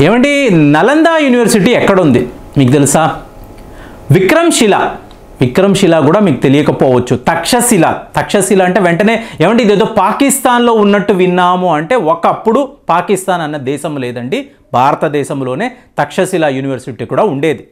ఏమండి నలంద యూనివర్సిటీ ఎక్కడుంది? మీకు తెలుసా? విక్రమ్శిల. విక్రమ్శిల కూడా మీకు తెలియకపోవచ్చు. తక్షశిల. తక్షశిల అంటే వెంటనే ఏమంటే ఇదేదో పాకిస్తాన్లో ఉన్నట్టు విన్నాము అంటే ఒకప్పుడు పాకిస్తాన్ అన్న దేశం లేదండి. భారతదేశంలోనే తక్షశిల యూనివర్సిటీ కూడా ఉండేది.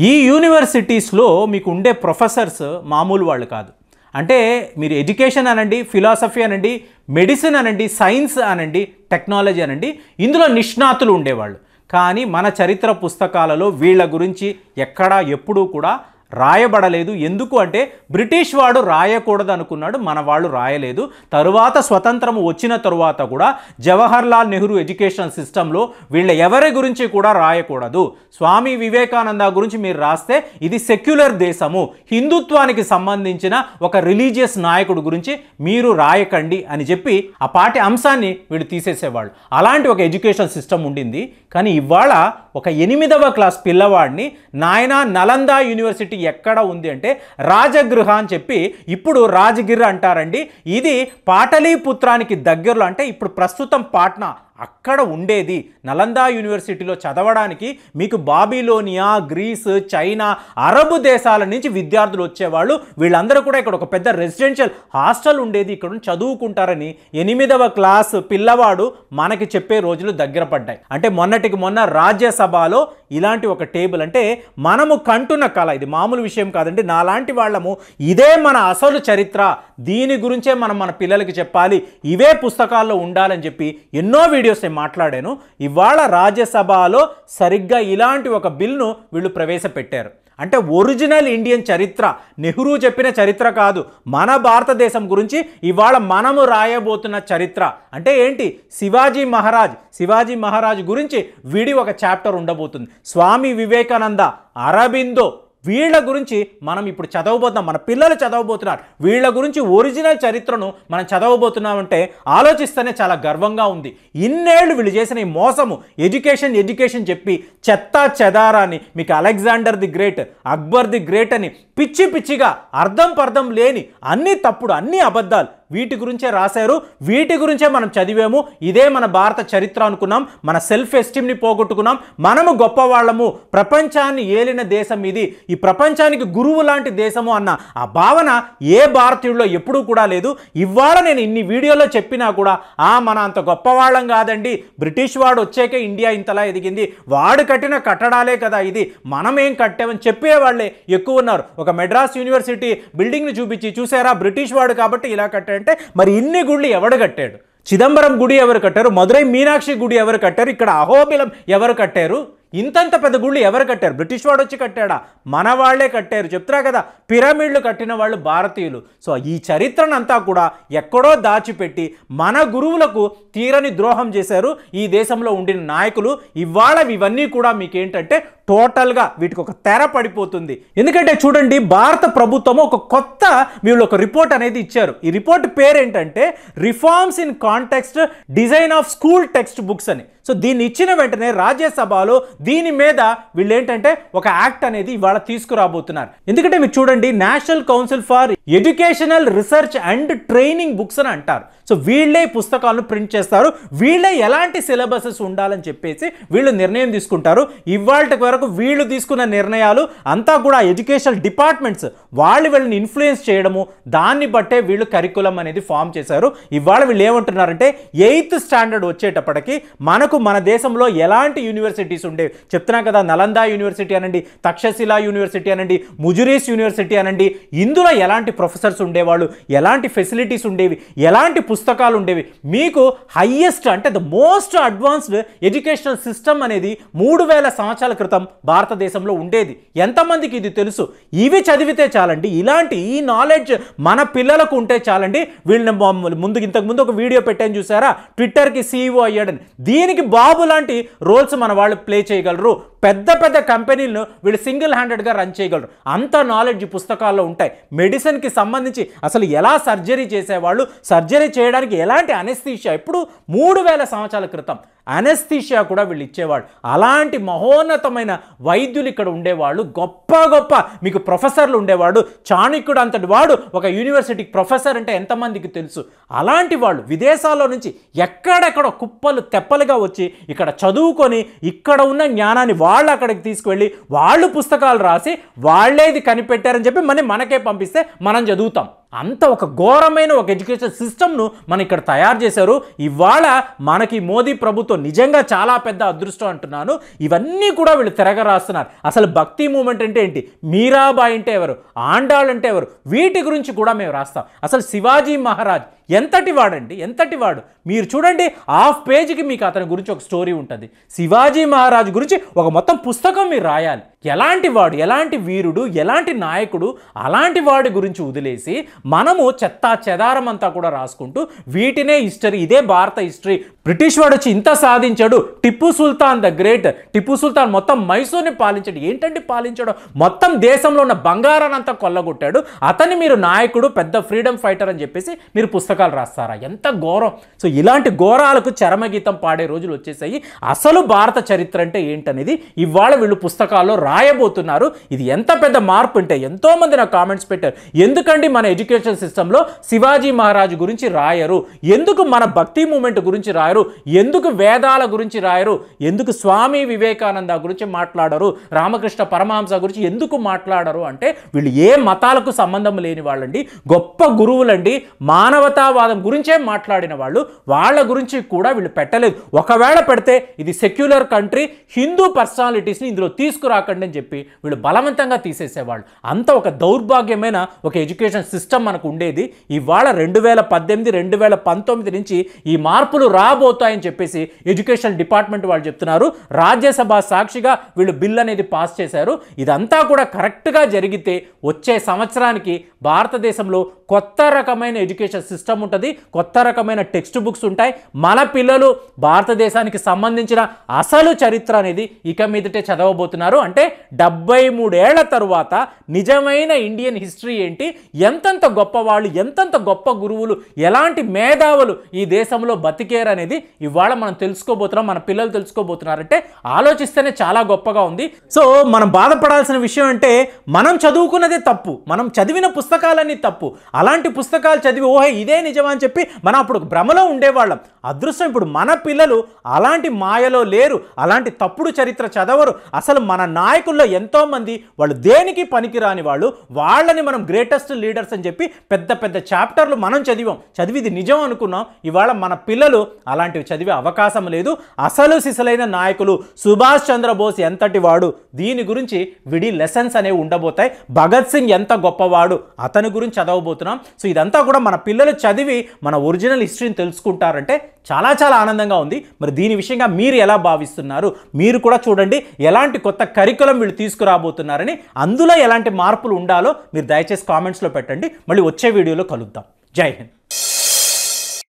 ఈ యూనివర్సిటీస్లో మీకు ఉండే ప్రొఫెసర్స్ మామూలు వాళ్ళు కాదు. అంటే మీరు ఎడ్యుకేషన్ అనండి ఫిలాసఫీ అనండి మెడిసిన్ అనండి సైన్స్ అనండి టెక్నాలజీ అనండి ఇందులో నిష్ణాతులు ఉండేవాళ్ళు. కానీ మన చరిత్ర పుస్తకాలలో వీళ్ళ గురించి ఎక్కడా ఎప్పుడూ కూడా రాయబడలేదు. ఎందుకు అంటే బ్రిటిష్ వాడు రాయకూడదు అనుకున్నాడు మన వాళ్ళు రాయలేదు. తరువాత స్వతంత్రం వచ్చిన తరువాత కూడా జవహర్లాల్ నెహ్రూ ఎడ్యుకేషన్ సిస్టంలో వీళ్ళ ఎవరి గురించి కూడా రాయకూడదు. స్వామి వివేకానంద గురించి మీరు రాస్తే ఇది సెక్యులర్ దేశము. హిందుత్వానికి సంబంధించిన ఒక రిలీజియస్ నాయకుడు గురించి మీరు రాయకండి అని చెప్పి ఆ పాటి అంశాన్ని వీళ్ళు తీసేసేవాళ్ళు. అలాంటి ఒక ఎడ్యుకేషన్ సిస్టమ్ ఉండింది. కానీ ఇవాళ ఒక ఎనిమిదవ క్లాస్ పిల్లవాడిని నాయన నలందా యూనివర్సిటీ ఎక్కడ ఉంది అంటే రాజగృహ అని చెప్పి ఇప్పుడు రాజగిరి అంటారండి. ఇది పాటలీపుత్రానికి దగ్గరలో అంటే ఇప్పుడు ప్రస్తుతం పాట్నా అక్కడ ఉండేది. నలందా యూనివర్సిటీలో చదవడానికి మీకు బాబిలోనియా గ్రీస్ చైనా అరబ్ దేశాల నుంచి విద్యార్థులు వచ్చేవాళ్ళు. వీళ్ళందరూ కూడా ఇక్కడ ఒక పెద్ద రెసిడెన్షియల్ హాస్టల్ ఉండేది. ఇక్కడ చదువుకుంటారని ఎనిమిదవ క్లాస్ పిల్లవాడు మనకి చెప్పే రోజులు దగ్గర పడ్డాయి. అంటే మొన్నటికి మొన్న రాజ్యసభలో ఇలాంటి ఒక టేబుల్ అంటే మనము కంటున్న కళ. ఇది మామూలు విషయం కాదండి. నాలాంటి వాళ్ళము ఇదే మన అసలు చరిత్ర. దీని గురించే మనం మన పిల్లలకి చెప్పాలి. ఇవే పుస్తకాల్లో ఉండాలని చెప్పి ఎన్నో వీడియో వీడియోస్ నేను మాట్లాడాను. ఇవాళ రాజ్యసభలో సరిగ్గా ఇలాంటి ఒక బిల్ను వీళ్ళు ప్రవేశపెట్టారు. అంటే ఒరిజినల్ ఇండియన్ చరిత్ర నెహ్రూ చెప్పిన చరిత్ర కాదు. మన భారతదేశం గురించి ఇవాళ మనము రాయబోతున్న చరిత్ర. అంటే ఏంటి? శివాజీ మహారాజ్ శివాజీ మహారాజ్ గురించి విడి ఒక చాప్టర్ ఉండబోతుంది. స్వామి వివేకానంద అరబిందో వీళ్ళ గురించి మనం ఇప్పుడు చదవబోతున్నాం. మన పిల్లలు చదవబోతున్నారు. వీళ్ళ గురించి ఒరిజినల్ చరిత్రను మనం చదవబోతున్నామంటే ఆలోచిస్తేనే చాలా గర్వంగా ఉంది. ఇన్నేళ్ళు వీళ్ళు చేసిన ఈ మోసము ఎడ్యుకేషన్ ఎడ్యుకేషన్ చెప్పి చెత్త చెదారాన్ని మీకు Alexander the great Akbar the great అని పిచ్చి పిచ్చిగా అర్థం పర్థం లేని అన్ని తప్పుడు అన్ని అబద్ధాలు వీటి గురించే రాశారు వీటి గురించే మనం చదివాము. ఇదే మన భారత చరిత్ర అనుకున్నాం. మన సెల్ఫ్ ఎస్టీమ్ని పోగొట్టుకున్నాం. మనము గొప్పవాళ్ళము. ప్రపంచాన్ని ఏలిన దేశం ఇది. ఈ ప్రపంచానికి గురువు లాంటి దేశము అన్న ఆ భావన ఏ భారతీయుల్లో ఎప్పుడూ కూడా లేదు. ఇవాళ నేను ఇన్ని వీడియోలో చెప్పినా కూడా ఆ మన అంత గొప్పవాళ్ళం కాదండి. బ్రిటిష్ వాడు వచ్చాకే ఇండియా ఇంతలా ఎదిగింది. వాడు కట్టిన కట్టడాలే కదా ఇది. మనమేం కట్టామని చెప్పేవాళ్ళే ఎక్కువ ఉన్నారు. ఒక మెడ్రాస్ యూనివర్సిటీ బిల్డింగ్ని చూపించి చూసారా? బ్రిటిష్ వాడు కాబట్టి ఇలా కట్టాడు. ఏంటంటే మరి ఇన్ని గుళ్ళు ఎవడు కట్టాడు? చిదంబరం గుడి ఎవరు కట్టారు? మదురై మీనాక్షి గుడి ఎవరు కట్టారు? ఇక్కడ అహోబిలం ఎవరు కట్టారు? ఇంతంత పెద్ద గుళ్ళు ఎవరు కట్టారు? బ్రిటిష్ వాడు వచ్చి కట్టాడా? మన వాళ్ళే కట్టారు. చెప్తారా కదా పిరమిడ్లు కట్టిన వాళ్ళు భారతీయులు. సో ఈ చరిత్రనంతా కూడా ఎక్కడో దాచిపెట్టి మన గురువులకు తీరని ద్రోహం చేశారు ఈ దేశంలో ఉండిన నాయకులు. ఇవాళ ఇవన్నీ కూడా మీకేంటంటే టోటల్గా వీటికి ఒక తెర పడిపోతుంది. ఎందుకంటే చూడండి భారత ప్రభుత్వం ఒక కొత్త వీళ్ళు ఒక రిపోర్ట్ అనేది ఇచ్చారు. ఈ report పేరేంటంటే reforms in context design of school text books అని. సో దీన్ని ఇచ్చిన వెంటనే రాజ్యసభలో దీని మీద వీళ్ళు ఏంటంటే ఒక యాక్ట్ అనేది ఇవాళ తీసుకురాబోతున్నారు. ఎందుకంటే మీరు చూడండి national council for educational research and training books అని అంటారు. సో వీళ్ళే పుస్తకాలను ప్రింట్ చేస్తారు. వీళ్ళే ఎలాంటి సిలబసెస్ ఉండాలని చెప్పేసి వీళ్ళు నిర్ణయం తీసుకుంటారు. ఇవాళ వరకు వీళ్ళు తీసుకున్న నిర్ణయాలు అంతా కూడా ఎడ్యుకేషనల్ డిపార్ట్మెంట్స్ వాళ్ళు వీళ్ళని ఇన్ఫ్లుయెన్స్ చేయడము దాన్ని బట్టే వీళ్ళు కరికులం అనేది ఫామ్ చేశారు. ఇవాళ వీళ్ళు ఏమంటున్నారంటే ఎయిత్ స్టాండర్డ్ వచ్చేటప్పటికి మనకు మన దేశంలో ఎలాంటి యూనివర్సిటీస్ ఉండే చెప్తున్నా కదా నలందా యూనివర్సిటీ అనండి తక్షశిలా యూనివర్సిటీ అనండి ముజురీస్ యూనివర్సిటీ అనండి ఇందులో ఎలాంటి ప్రొఫెసర్స్ ఉండేవాళ్ళు ఎలాంటి ఫెసిలిటీస్ ఉండేవి ఎలాంటి పుస్తకాలు ఉండేవి? మీకు హయ్యెస్ట్ అంటే the most advanced educational system అనేది మూడు వేల సంవత్సరాల క్రితం భారతదేశంలో ఉండేది. ఎంతమందికి ఇది తెలుసు? ఇవి చదివితే చాలండి ఇలాంటి ఈ నాలెడ్జ్ మన పిల్లలకు ఉంటే చాలండి. వీళ్ళని ముందు ఇంతకు ముందు ఒక వీడియో పెట్టాను చూసారా? ట్విట్టర్కి సీఈఓ అయ్యాడని. దీనికి బాబు లాంటి రోల్స్ మన వాళ్ళు ప్లే చేయగలరు. పెద్ద పెద్ద కంపెనీలను వీళ్ళు సింగిల్ హ్యాండెడ్గా రన్ చేయగలరు. అంత నాలెడ్జ్ పుస్తకాల్లో ఉంటాయి. మెడిసిన్కి సంబంధించి అసలు ఎలా సర్జరీ చేసేవాళ్ళు సర్జరీ చేయడానికి ఎలాంటి అనెస్థీషియా ఇప్పుడు మూడు వేల సంవత్సరాల క్రితం. అనస్థీషియా కూడా వీళ్ళు ఇచ్చేవాడు అలాంటి మహోన్నతమైన వైద్యులు ఇక్కడ ఉండేవాళ్ళు. గొప్ప గొప్ప మీకు ప్రొఫెసర్లు ఉండేవాడు. చాణక్యుడు అంతటి వాడు. ఒక యూనివర్సిటీకి ప్రొఫెసర్ అంటే ఎంతమందికి తెలుసు? అలాంటి వాళ్ళు విదేశాల్లో నుంచి ఎక్కడెక్కడ కుప్పలు తెప్పలుగా వచ్చి ఇక్కడ చదువుకొని ఇక్కడ ఉన్న జ్ఞానాన్ని వాళ్ళు అక్కడికి తీసుకువెళ్ళి వాళ్ళు పుస్తకాలు రాసి వాళ్ళేది కనిపెట్టారని చెప్పి మనీ మనకే పంపిస్తే మనం చదువుతాం. అంత ఒక ఘోరమైన ఒక ఎడ్యుకేషన్ సిస్టమ్ను మన ఇక్కడ తయారు చేశారు. ఇవాళ మనకి మోదీ ప్రభుత్వం నిజంగా చాలా పెద్ద అదృష్టం అంటున్నాను. ఇవన్నీ కూడా వీళ్ళు తిరగ రాస్తున్నారు అసలు భక్తి మూమెంట్ అంటే ఏంటి? మీరాబాయి అంటే ఎవరు? ఆండాళ్ళు అంటే ఎవరు? వీటి గురించి కూడా మేము రాస్తాం. అసలు శివాజీ మహారాజ్ ఎంతటి వాడండి? ఎంతటి వాడు? మీరు చూడండి హాఫ్ పేజీకి మీకు అతని గురించి ఒక స్టోరీ ఉంటుంది. శివాజీ మహారాజ్ గురించి ఒక మొత్తం పుస్తకం మీరు రాయాలి. ఎలాంటి వాడు ఎలాంటి వీరుడు ఎలాంటి నాయకుడు అలాంటి వాడి గురించి వదిలేసి మనము చెత్త చెదారం అంతా కూడా రాసుకుంటూ వీటినే హిస్టరీ ఇదే భారత హిస్టరీ. బ్రిటిష్ వాడు వచ్చి ఇంత సాధించాడు. Tipu Sultan the great. Tipu Sultan మొత్తం మైసూర్ని పాలించాడు. ఏంటంటే పాలించాడు? మొత్తం దేశంలో ఉన్న బంగారాన్ని అంతా కొల్లగొట్టాడు. అతన్ని మీరు నాయకుడు పెద్ద ఫ్రీడమ్ ఫైటర్ అని చెప్పేసి మీరు పుస్తకాలు రాస్తారా? ఎంత ఘోరం. సో ఇలాంటి ఘోరాలకు చరమగీతం పాడే రోజులు వచ్చేసాయి. అసలు భారత చరిత్ర అంటే ఏంటనేది ఇవాళ వీళ్ళు పుస్తకాల్లో రాయబోతున్నారు. ఇది ఎంత పెద్ద మార్పు అంటే ఎంతోమంది నాకు కామెంట్స్ పెట్టారు. ఎందుకండి మన ఎడ్యుకేషన్ సిస్టంలో శివాజీ మహారాజు గురించి రాయరు? ఎందుకు మన భక్తి మూమెంట్ గురించి రాయరు? ఎందుకు వేదాల గురించి రాయరు? ఎందుకు స్వామి వివేకానంద గురించి మాట్లాడరు? రామకృష్ణ పరమహంస గురించి ఎందుకు మాట్లాడరు అంటే వీళ్ళు ఏ మతాలకు సంబంధం లేని వాళ్ళండి. గొప్ప గురువులండి. మానవతావాదం గురించే మాట్లాడిన వాళ్ళు. వాళ్ళ గురించి కూడా వీళ్ళు పెట్టలేదు. ఒకవేళ పెడితే ఇది సెక్యులర్ కంట్రీ. హిందూ పర్సనాలిటీస్ని ఇందులో తీసుకురాకండి అని చెప్పి వీళ్ళు బలవంతంగా తీసేసేవాళ్ళు. అంత ఒక దౌర్భాగ్యమైన ఒక ఎడ్యుకేషన్ సిస్టమ్ మనకు ఉండేది. ఇవాళ రెండు వేల పద్దెనిమిది రెండు వేల పంతొమ్మిది నుంచి ఈ మార్పులు రాబోతాయని చెప్పేసి ఎడ్యుకేషన్ డిపార్ట్మెంట్ వాళ్ళు చెప్తున్నారు. రాజ్యసభ సాక్షిగా వీళ్ళు బిల్ అనేది పాస్ చేశారు. ఇదంతా కూడా కరెక్ట్గా జరిగితే వచ్చే సంవత్సరానికి భారతదేశంలో కొత్త రకమైన ఎడ్యుకేషన్ సిస్టమ్ ఉంటుంది. కొత్త రకమైన టెక్స్ట్ బుక్స్ ఉంటాయి. మన పిల్లలు భారతదేశానికి సంబంధించిన అసలు చరిత్ర అనేది ఇక మీదటే చదవబోతున్నారు. అంటే డెబ్బై మూడేళ్ళ తరువాత నిజమైన ఇండియన్ హిస్టరీ ఏంటి? ఎంతంత గొప్పవాళ్ళు ఎంతంత గొప్ప గురువులు ఎలాంటి మేధావులు ఈ దేశంలో బతికేరు అనేది ఇవాళ మనం తెలుసుకోబోతున్నాం మన పిల్లలు తెలుసుకోబోతున్నారంటే ఆలోచిస్తేనే చాలా గొప్పగా ఉంది. సో మనం బాధపడాల్సిన విషయం అంటే మనం చదువుకున్నదే తప్పు మనం చదివిన పుస్తకాలన్నీ తప్పు. అలాంటి పుస్తకాలు చదివి ఓహే ఇదే నిజమా అని చెప్పి మనం అప్పుడు భ్రమలో ఉండేవాళ్ళం. అదృష్టం ఇప్పుడు మన పిల్లలు అలాంటి మాయలో లేరు అలాంటి తప్పుడు చరిత్ర చదవరు. అసలు మన నాయకుల్లో ఎంతోమంది వాళ్ళు దేనికి పనికిరాని వాళ్ళు వాళ్ళని మనం గ్రేటెస్ట్ లీడర్స్ అని చెప్పి పెద్ద పెద్ద చాప్టర్లు మనం చదివాం. చదివిది నిజం అనుకున్నాం. ఇవాళ మన పిల్లలు అలాంటివి చదివే అవకాశం లేదు. అసలు సిసలైన నాయకులు సుభాష్ చంద్రబోస్ ఎంతటి వాడు? దీని గురించి విడి లెసన్స్ అనేవి ఉండబోతాయి. భగత్ సింగ్ ఎంత గొప్పవాడు? అతని గురించి చదవబోతున్నాం. సో ఇదంతా కూడా మన పిల్లలు చదివి మన ఒరిజినల్ హిస్టరీని తెలుసుకుంటారంటే చాలా చాలా ఆనందంగా ఉంది. మరి దీని విషయంగా మీరు ఎలా భావిస్తున్నారు? మీరు కూడా చూడండి. ఎలాంటి కొత్త కరికులం వీళ్ళు తీసుకురాబోతున్నారని అందులో ఎలాంటి మార్పులు ఉండాలో మీరు దయచేసి కామెంట్స్లో పెట్టండి. మళ్ళీ వచ్చే వీడియోలో కలుద్దాం. జై హింద్.